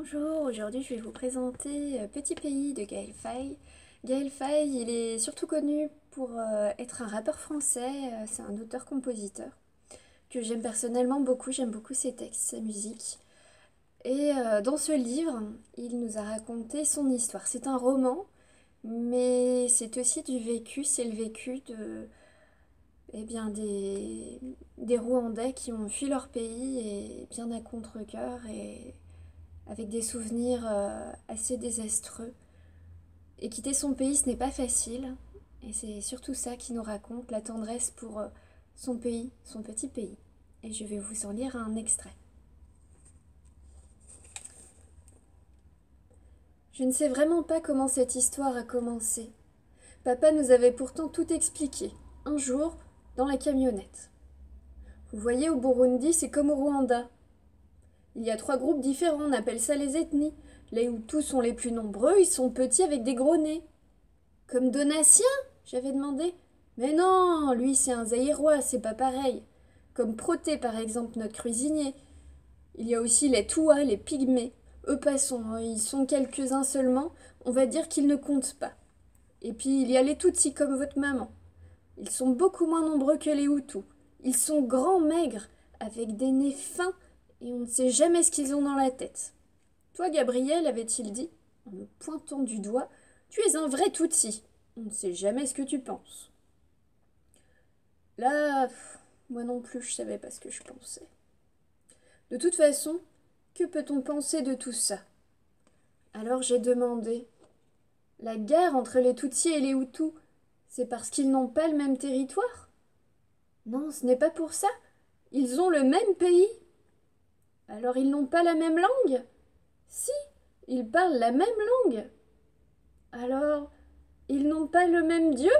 aujourd'hui je vais vous présenter euh, Petit Pays de Gaël Faye. Gaël Faye, il est surtout connu pour euh, être un rappeur français, euh, c'est un auteur-compositeur que j'aime personnellement beaucoup, j'aime beaucoup ses textes, sa musique. Et dans ce livre, il nous a raconté son histoire. C'est un roman, mais c'est aussi du vécu, c'est le vécu de, eh bien, des, des Rwandais qui ont fui leur pays et bien à contre-coeur et avec des souvenirs euh, assez désastreux. Et quitter son pays, ce n'est pas facile. Et c'est surtout ça qui nous raconte la tendresse pour euh, son pays, son petit pays. Et je vais vous en lire un extrait. Je ne sais vraiment pas comment cette histoire a commencé. Papa nous avait pourtant tout expliqué, un jour, dans la camionnette. Vous voyez, au Burundi, c'est comme au Rwanda. Il y a trois groupes différents, on appelle ça les ethnies. Les Hutus sont les plus nombreux, ils sont petits avec des gros nez. Comme Donatien j'avais demandé. Mais non, lui c'est un Zaïrois, c'est pas pareil. Comme Proté par exemple, notre cuisinier. Il y a aussi les Toua, les Pygmées. Eux passons, hein, ils sont quelques-uns seulement, on va dire qu'ils ne comptent pas. Et puis il y a les Tutsis comme votre maman. Ils sont beaucoup moins nombreux que les Hutus. Ils sont grands, maigres, avec des nez fins et on ne sait jamais ce qu'ils ont dans la tête. Toi, Gabriel, avait-il dit, en me pointant du doigt, tu es un vrai Tutsi. On ne sait jamais ce que tu penses. Là, moi non plus, je savais pas ce que je pensais. De toute façon, que peut-on penser de tout ça? Alors j'ai demandé La guerre entre les Tutsis et les Hutus, c'est parce qu'ils n'ont pas le même territoire? Non, ce n'est pas pour ça. Ils ont le même pays. Alors ils n'ont pas la même langue? Si, ils parlent la même langue. Alors, ils n'ont pas le même Dieu?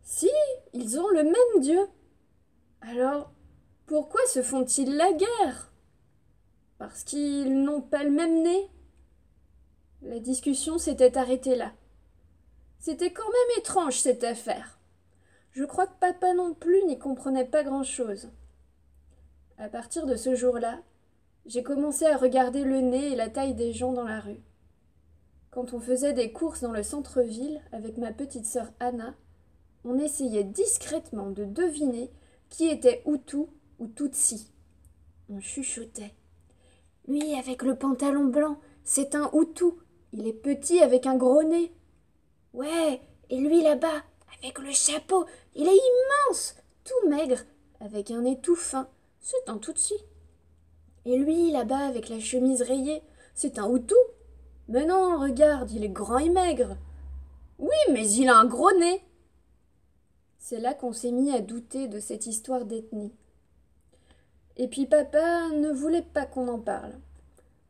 Si, ils ont le même Dieu. Alors, pourquoi se font-ils la guerre? Parce qu'ils n'ont pas le même nez La discussion s'était arrêtée là. C'était quand même étrange cette affaire. Je crois que papa non plus n'y comprenait pas grand-chose. À partir de ce jour-là, j'ai commencé à regarder le nez et la taille des gens dans la rue. Quand on faisait des courses dans le centre-ville avec ma petite sœur Anna, on essayait discrètement de deviner qui était Hutu ou Tutsi. On chuchotait. Lui avec le pantalon blanc, c'est un Hutu. Il est petit avec un gros nez. Ouais, et lui là-bas, avec le chapeau, il est immense, tout maigre, avec un nez tout fin. C'est un Tutsi. Et lui, là-bas, avec la chemise rayée, c'est un Hutu Mais non, regarde, il est grand et maigre. Oui, mais il a un gros nez. C'est là qu'on s'est mis à douter de cette histoire d'ethnie. Et puis papa ne voulait pas qu'on en parle.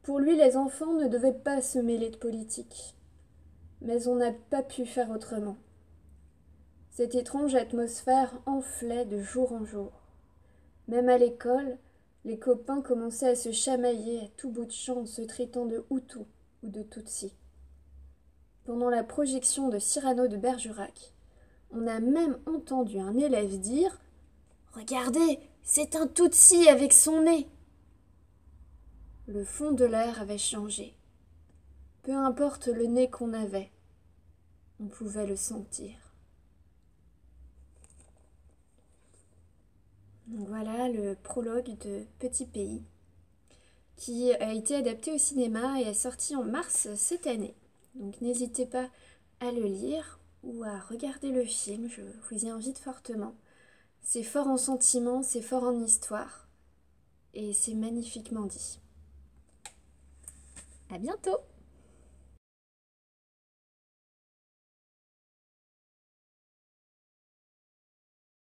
Pour lui, les enfants ne devaient pas se mêler de politique. Mais on n'a pas pu faire autrement. Cette étrange atmosphère enflait de jour en jour. Même à l'école, les copains commençaient à se chamailler à tout bout de champ en se traitant de Hutu ou de Tutsi. Pendant la projection de Cyrano de Bergerac, on a même entendu un élève dire Regardez, c'est un Tutsi avec son nez. Le fond de l'air avait changé. Peu importe le nez qu'on avait, on pouvait le sentir. Voilà le prologue de Petit Pays qui a été adapté au cinéma et est sorti en mars cette année. Donc n'hésitez pas à le lire ou à regarder le film, je vous y invite fortement. C'est fort en sentiments, c'est fort en histoire et c'est magnifiquement dit. À bientôt